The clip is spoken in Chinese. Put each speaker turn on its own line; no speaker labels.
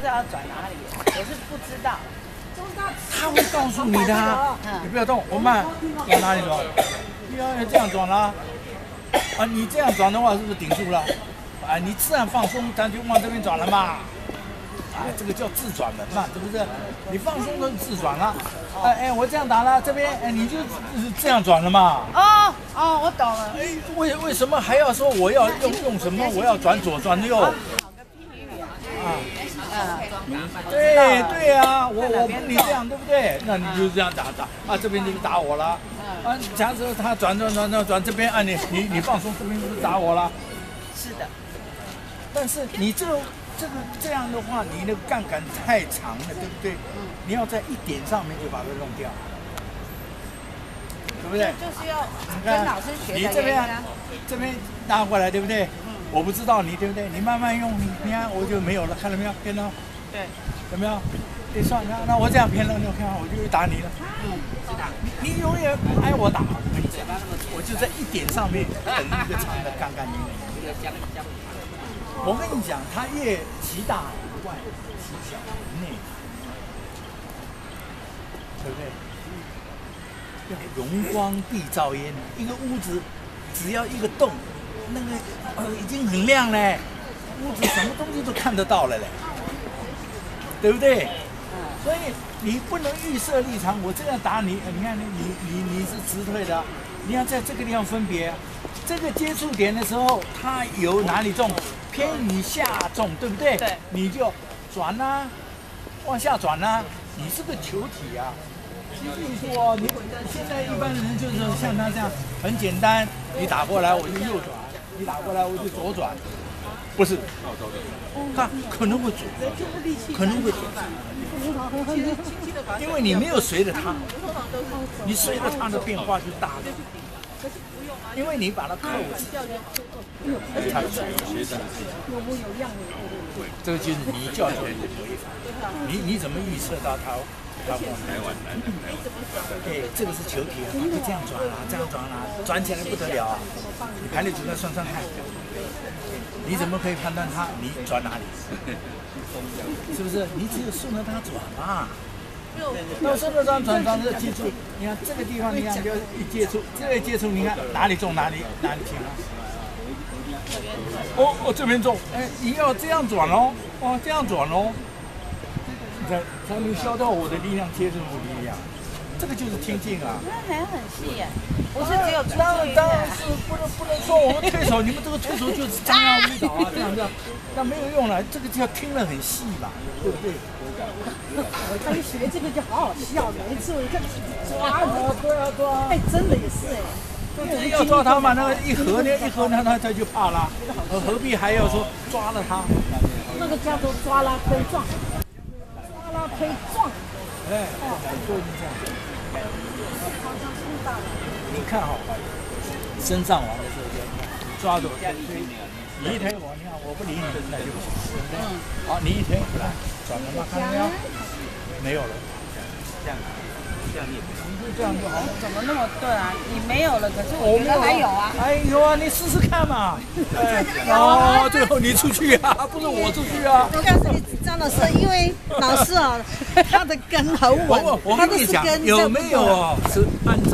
不知道要转哪里，我是不知道。
他会告诉你的，你不要动，我慢往哪里转？要要这样转啦。啊，你这样转的话，是不是顶住了？啊，你自然放松，它就往这边转了嘛。啊，这个叫自转门嘛，是不是？你放松就自转了。哎哎，我这样打了，这边哎你就是这样转了嘛。
哦哦，我懂了。
哎，为为什么还要说我要用用什么？我要转左转右？对对啊，我我跟你这样对不对？那你就这样打打啊，这边就打我了。啊，假设他转转转转转这边啊，你你你放松，这边就是打我了。
是的。
但是你这这个这样的话，你那个杠杆太长了，对不对？嗯。你要在一点上面就把它弄掉，对不对？
就是要跟老师学
你这边这边拉过来，对不对？嗯。我不知道你对不对？你慢慢用，你看我就没有了，看到没有？看到？
对。
有没有？你算，一下那我这样偏了，你看我就打你了。嗯。你你永远挨我打，我跟你讲，我就在一点上面等一个长的干干净净。我跟你讲，它越其大外其小内，对不对？容光必照焉，一个屋子只要一个洞，那个呃已经很亮嘞，屋子什么东西都看得到了嘞，对不对？所以你不能预设立场，我这样打你，你看你你你你是直退的，你要在这个地方分别，这个接触点的时候，它有哪里重？偏于下重，对不对？
对。
你就转呐，往下转呐。你是个球体啊。其实你说，你现在一般人就是像他这样，很简单。你打过来我就右转，你打过来我就左转。不是。他，可能会左，可能会左。因为你没有随着他，你随着他的变化就大了。因为你把它扣住，他学生，这个就是你教学的违法。你你怎么预测到他他会来玩来对，这个是球体啊，就这样转啊，这样转啊，转起来不得了啊！你排列组合算算看，你怎么可以判断他你转哪里？是不是？你只有顺着他转嘛。那顺着转转转，这接触，你看这个地方，你看就一接触，这一接触，你看哪里重哪里哪里轻啊？哦哦，这边重，哎，你要这样转哦，哦，这样转哦，才才能消掉我的力量，接住我的力量。这个就是听劲啊。
那还很细耶，不是只有
当然当然是不能不能说我们退手，你们这个退手就是张牙舞爪啊，这样这样，那没有用了，这个就要听得很细吧，对不对？
他一学这个就好好笑，每一次我看抓
着，对啊抓，
哎真的也是哎，
要抓他嘛，那个一合呢一合呢他他就怕了，何必还要说抓了他？
那个叫做抓拉推撞，抓拉推撞，
哎，就这样。你看好，身上玩的时候就抓住推，你一推我，你看我不理你，那就不行，对不对？好，你一推来。转了吗？看到没有？没有了。这样，这样你就这样就好。
怎么那么钝啊？你没有了，可是我觉得还有啊。
哎呦啊，你试试看嘛。哦，最后你出去啊，不是我出去啊。
我告诉你，张老师，因为老师啊，他的根很稳，他的根
有没有是按照。